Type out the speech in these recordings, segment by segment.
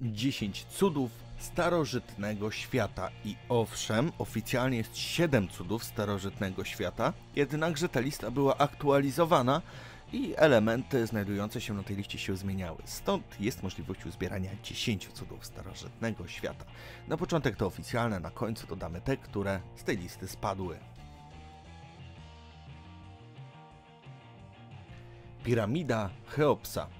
10 cudów starożytnego świata. I owszem, oficjalnie jest 7 cudów starożytnego świata, jednakże ta lista była aktualizowana i elementy znajdujące się na tej liście się zmieniały. Stąd jest możliwość uzbierania 10 cudów starożytnego świata. Na początek to oficjalne, na końcu dodamy te, które z tej listy spadły. Piramida Cheopsa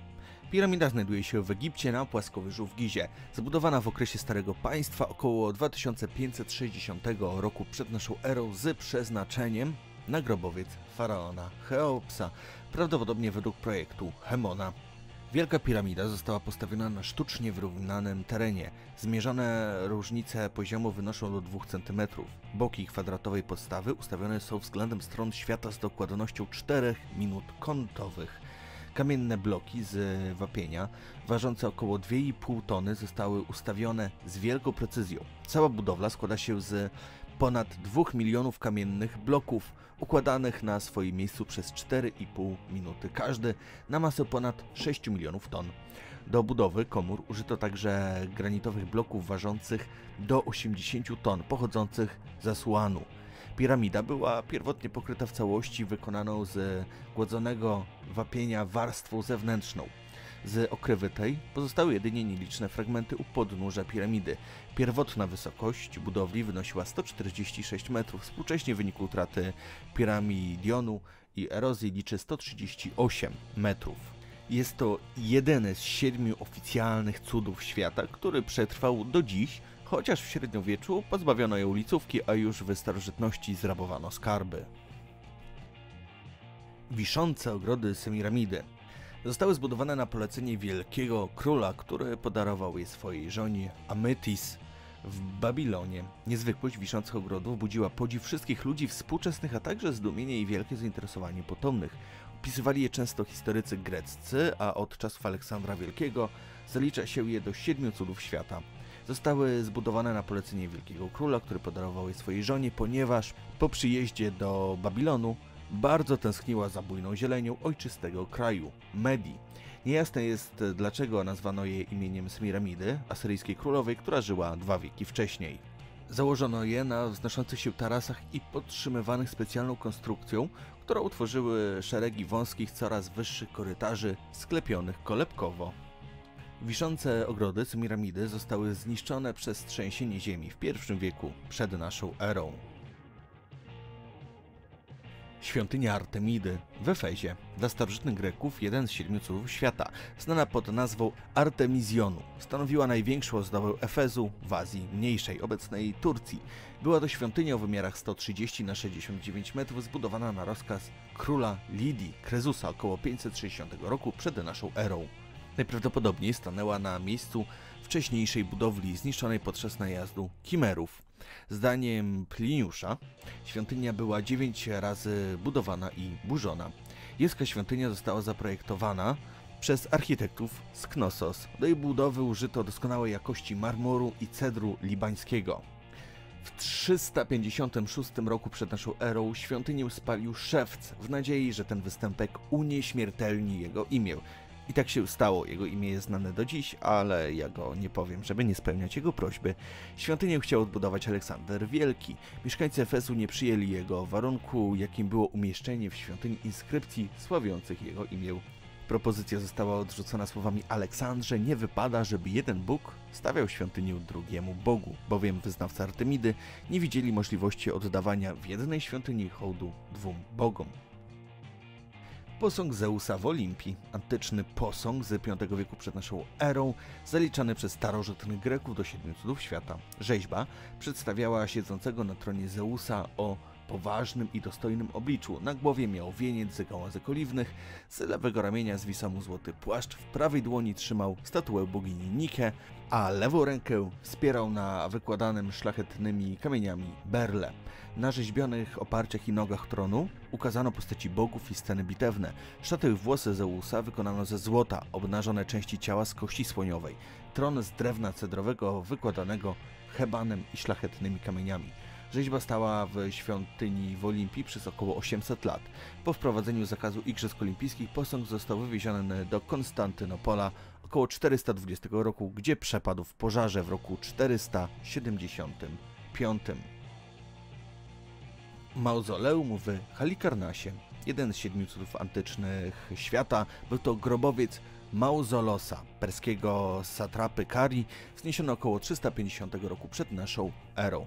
Piramida znajduje się w Egipcie na płaskowyżu w Gizie. Zbudowana w okresie Starego Państwa około 2560 roku przed naszą erą z przeznaczeniem na grobowiec faraona Cheopsa, prawdopodobnie według projektu Hemona. Wielka piramida została postawiona na sztucznie wyrównanym terenie. Zmierzone różnice poziomu wynoszą do 2 cm. Boki kwadratowej podstawy ustawione są względem stron świata z dokładnością 4 minut kątowych. Kamienne bloki z wapienia, ważące około 2,5 tony, zostały ustawione z wielką precyzją. Cała budowla składa się z ponad 2 milionów kamiennych bloków układanych na swoim miejscu przez 4,5 minuty każdy na masę ponad 6 milionów ton. Do budowy komór użyto także granitowych bloków ważących do 80 ton pochodzących z Asuanu. Piramida była pierwotnie pokryta w całości wykonaną z głodzonego wapienia warstwą zewnętrzną. Z okrywy tej pozostały jedynie nieliczne fragmenty u podnóża piramidy. Pierwotna wysokość budowli wynosiła 146 metrów, współcześnie w wyniku utraty piramidionu i erozji liczy 138 metrów. Jest to jedyny z siedmiu oficjalnych cudów świata, który przetrwał do dziś, chociaż w średniowieczu pozbawiono je ulicówki, a już w starożytności zrabowano skarby. Wiszące ogrody Semiramidy zostały zbudowane na polecenie wielkiego króla, który podarował je swojej żonie Ametis w Babilonie. Niezwykłość wiszących ogrodów budziła podziw wszystkich ludzi współczesnych, a także zdumienie i wielkie zainteresowanie potomnych. Opisywali je często historycy greccy, a od czasów Aleksandra Wielkiego zalicza się je do siedmiu cudów świata. Zostały zbudowane na polecenie wielkiego króla, który podarował je swojej żonie, ponieważ po przyjeździe do Babilonu bardzo tęskniła za bujną zielenią ojczystego kraju, Medii. Niejasne jest, dlaczego nazwano je imieniem Semiramidy, asyryjskiej królowej, która żyła dwa wieki wcześniej. Założono je na wznoszących się tarasach i podtrzymywanych specjalną konstrukcją, która utworzyły szeregi wąskich, coraz wyższych korytarzy sklepionych kolebkowo. Wiszące ogrody Semiramidy zostały zniszczone przez trzęsienie ziemi w I wieku przed naszą erą. Świątynia Artemidy w Efezie, dla starożytnych Greków jeden z siedmiu cudów świata, znana pod nazwą Artemizjonu. Stanowiła największą ozdobę Efezu w Azji Mniejszej, obecnej Turcji. Była to świątynia o wymiarach 130 na 69 metrów, zbudowana na rozkaz króla Lidii Krezusa około 560 roku przed naszą erą. Najprawdopodobniej stanęła na miejscu wcześniejszej budowli zniszczonej podczas najazdu Kimerów. Zdaniem Pliniusza świątynia była 9 razy budowana i burzona. Jeska świątynia została zaprojektowana przez architektów z Knossos. Do jej budowy użyto doskonałej jakości marmoru i cedru libańskiego. W 356 roku przed naszą erą świątynię spalił szewc w nadziei, że ten występek unieśmiertelni jego imię. I tak się stało. Jego imię jest znane do dziś, ale ja go nie powiem, żeby nie spełniać jego prośby. Świątynię chciał odbudować Aleksander Wielki. Mieszkańcy Efesu nie przyjęli jego warunku, jakim było umieszczenie w świątyni inskrypcji sławiących jego imię. Propozycja została odrzucona słowami Aleksandrze, nie wypada, żeby jeden Bóg stawiał świątynię drugiemu Bogu, bowiem wyznawcy Artemidy nie widzieli możliwości oddawania w jednej świątyni hołdu dwóm bogom. Posąg Zeusa w Olimpii, antyczny posąg z V wieku przed naszą erą, zaliczany przez starożytnych Greków do siedmiu cudów świata. Rzeźba przedstawiała siedzącego na tronie Zeusa o poważnym i dostojnym obliczu. Na głowie miał wieniec z gałązek oliwnych, z lewego ramienia zwisał mu złoty płaszcz, w prawej dłoni trzymał statuę bogini Nike, a lewą rękę wspierał na wykładanym szlachetnymi kamieniami berle. Na rzeźbionych oparciach i nogach tronu ukazano postaci bogów i sceny bitewne. Szaty włosy Zeusa wykonano ze złota, obnażone części ciała z kości słoniowej. Tron z drewna cedrowego wykładanego hebanem i szlachetnymi kamieniami. Rzeźba stała w świątyni w Olimpii przez około 800 lat. Po wprowadzeniu zakazu Igrzysk Olimpijskich posąg został wywieziony do Konstantynopola około 420 roku, gdzie przepadł w pożarze w roku 475. Mauzoleum w Halikarnasie, jeden z siedmiu cudów antycznych świata, był to grobowiec Mauzolosa, perskiego satrapy Kari, wzniesiony około 350 roku przed naszą erą.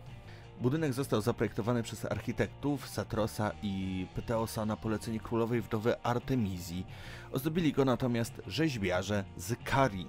Budynek został zaprojektowany przez architektów Satrosa i Pteosa na polecenie królowej wdowy Artemizji. Ozdobili go natomiast rzeźbiarze z Kari.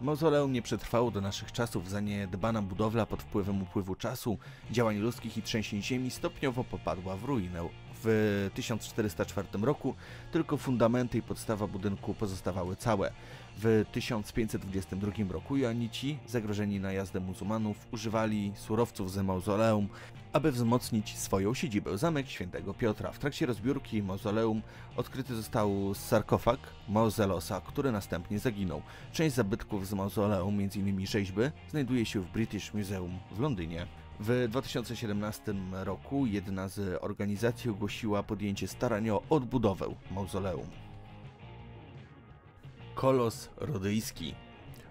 Mauzoleum nie przetrwało do naszych czasów, zaniedbana budowla pod wpływem upływu czasu, działań ludzkich i trzęsień ziemi stopniowo popadła w ruinę. W 1404 roku tylko fundamenty i podstawa budynku pozostawały całe. W 1522 roku Joanici, zagrożeni najazdem muzułmanów, używali surowców z mauzoleum, aby wzmocnić swoją siedzibę, zamek świętego Piotra. W trakcie rozbiórki mauzoleum odkryty został sarkofag Mauzelosa, który następnie zaginął. Część zabytków z mauzoleum, m.in. rzeźby, znajduje się w British Museum w Londynie. W 2017 roku jedna z organizacji ogłosiła podjęcie starań o odbudowę mauzoleum. Kolos rodyjski.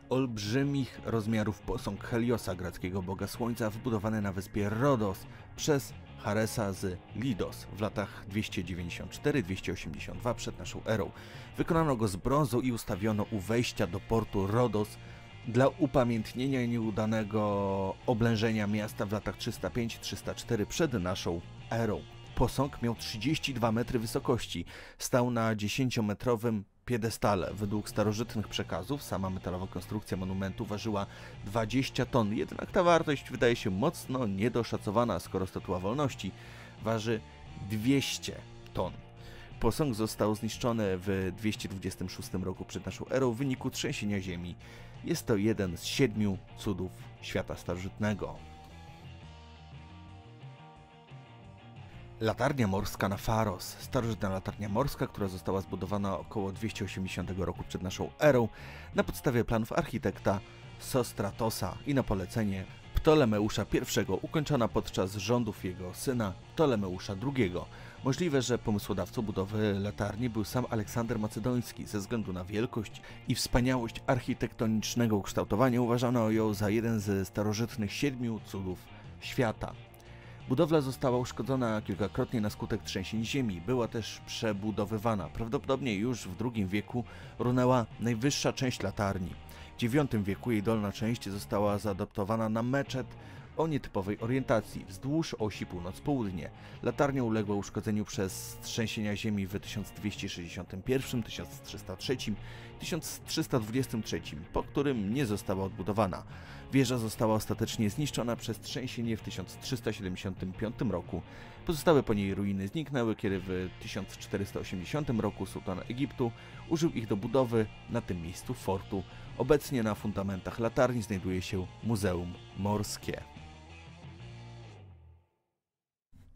Olbrzymich rozmiarów posąg Heliosa, greckiego boga słońca, wybudowany na wyspie Rodos przez Haresa z Lidos w latach 294-282 przed naszą erą. Wykonano go z brązu i ustawiono u wejścia do portu Rodos dla upamiętnienia nieudanego oblężenia miasta w latach 305-304 przed naszą erą. Posąg miał 32 metry wysokości, stał na 10-metrowym piedestale. Według starożytnych przekazów sama metalowa konstrukcja monumentu ważyła 20 ton, jednak ta wartość wydaje się mocno niedoszacowana, skoro statua wolności waży 200 ton. Posąg został zniszczony w 226 roku przed naszą erą w wyniku trzęsienia ziemi. Jest to jeden z siedmiu cudów świata starożytnego. Latarnia morska na Faros, starożytna latarnia morska, która została zbudowana około 280 roku przed naszą erą na podstawie planów architekta Sostratosa i na polecenie Ptolemeusza I, ukończona podczas rządów jego syna Ptolemeusza II. Możliwe, że pomysłodawcą budowy latarni był sam Aleksander Macedoński. Ze względu na wielkość i wspaniałość architektonicznego ukształtowania uważano ją za jeden ze starożytnych siedmiu cudów świata. Budowla została uszkodzona kilkakrotnie na skutek trzęsień ziemi. Była też przebudowywana. Prawdopodobnie już w II wieku runęła najwyższa część latarni. W IX wieku jej dolna część została zaadaptowana na meczet o nietypowej orientacji wzdłuż osi północ-południe. Latarnia uległa uszkodzeniu przez trzęsienia ziemi w 1261, 1303 i 1323, po którym nie została odbudowana. Wieża została ostatecznie zniszczona przez trzęsienie w 1375 roku. Pozostałe po niej ruiny zniknęły, kiedy w 1480 roku sułtan Egiptu użył ich do budowy na tym miejscu fortu. Obecnie na fundamentach latarni znajduje się Muzeum Morskie.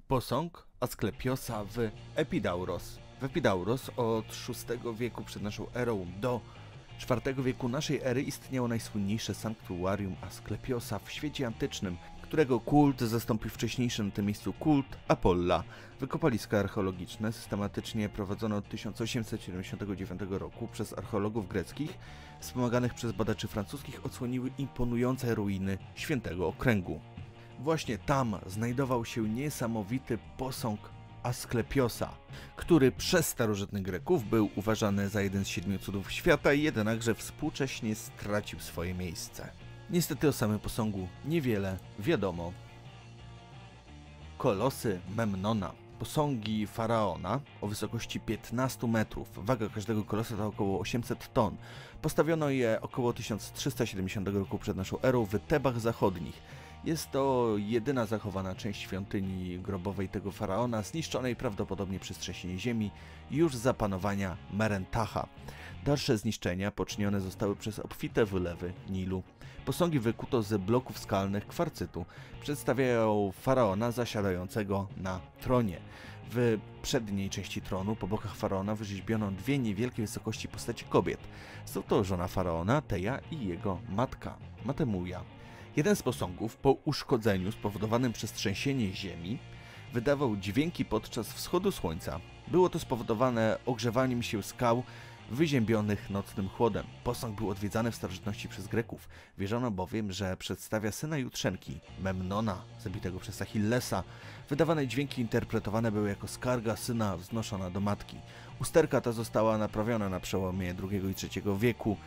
Posąg Asklepiosa w Epidauros. W Epidauros od VI wieku przed naszą erą do IV wieku naszej ery istniało najsłynniejsze sanktuarium Asklepiosa w świecie antycznym, którego kult zastąpił wcześniejszy na tym miejscu kult Apolla. Wykopaliska archeologiczne systematycznie prowadzono od 1879 roku przez archeologów greckich, wspomaganych przez badaczy francuskich, odsłoniły imponujące ruiny Świętego Okręgu. Właśnie tam znajdował się niesamowity posąg Asklepiosa, który przez starożytnych Greków był uważany za jeden z siedmiu cudów świata, jednakże współcześnie stracił swoje miejsce. Niestety o samym posągu niewiele wiadomo. Kolosy Memnona posągi faraona o wysokości 15 metrów. Waga każdego kolosa to około 800 ton. Postawiono je około 1370 roku przed naszą erą w Tebach Zachodnich. Jest to jedyna zachowana część świątyni grobowej tego faraona, zniszczonej prawdopodobnie przez trzęsienie ziemi już za panowania Merentacha. Dalsze zniszczenia poczynione zostały przez obfite wylewy Nilu. Posągi wykuto ze bloków skalnych kwarcytu przedstawiają faraona zasiadającego na tronie. W przedniej części tronu po bokach faraona wyrzeźbiono dwie niewielkie wysokości postaci kobiet. Są to żona faraona, Teja i jego matka, Matemuja. Jeden z posągów po uszkodzeniu spowodowanym przez trzęsienie ziemi wydawał dźwięki podczas wschodu słońca. Było to spowodowane ogrzewaniem się skał wyziębionych nocnym chłodem. Posąg był odwiedzany w starożytności przez Greków. Wierzono bowiem, że przedstawia syna Jutrzenki, Memnona, zabitego przez Achillesa. Wydawane dźwięki interpretowane były jako skarga syna wznoszona do matki. Usterka ta została naprawiona na przełomie II i III wieku,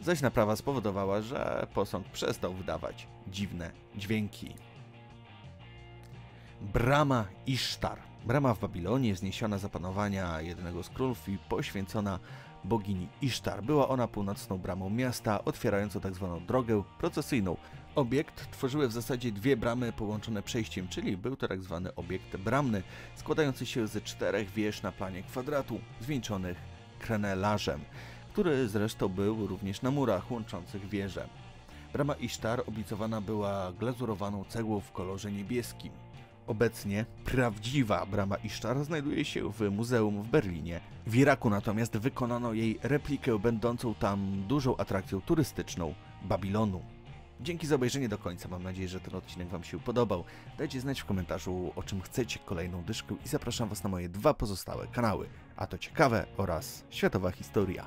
zaś naprawa spowodowała, że posąg przestał wydawać dziwne dźwięki. Brama Isztar. Brama w Babilonie, zniesiona za panowania jednego z królów i poświęcona bogini Isztar. Była ona północną bramą miasta, otwierającą tzw. Tak drogę procesyjną. Obiekt tworzyły w zasadzie dwie bramy połączone przejściem, czyli był to tzw. Tak obiekt bramny, składający się ze czterech wież na planie kwadratu, zwieńczonych krenelarzem, który zresztą był również na murach łączących wieże. Brama Isztar oblicowana była glazurowaną cegłą w kolorze niebieskim. Obecnie prawdziwa brama Isztar znajduje się w muzeum w Berlinie. W Iraku natomiast wykonano jej replikę będącą tam dużą atrakcją turystyczną Babilonu. Dzięki za obejrzenie do końca. Mam nadzieję, że ten odcinek Wam się podobał. Dajcie znać w komentarzu, o czym chcecie kolejną dyszkę i zapraszam Was na moje dwa pozostałe kanały, a to ciekawe oraz światowa historia.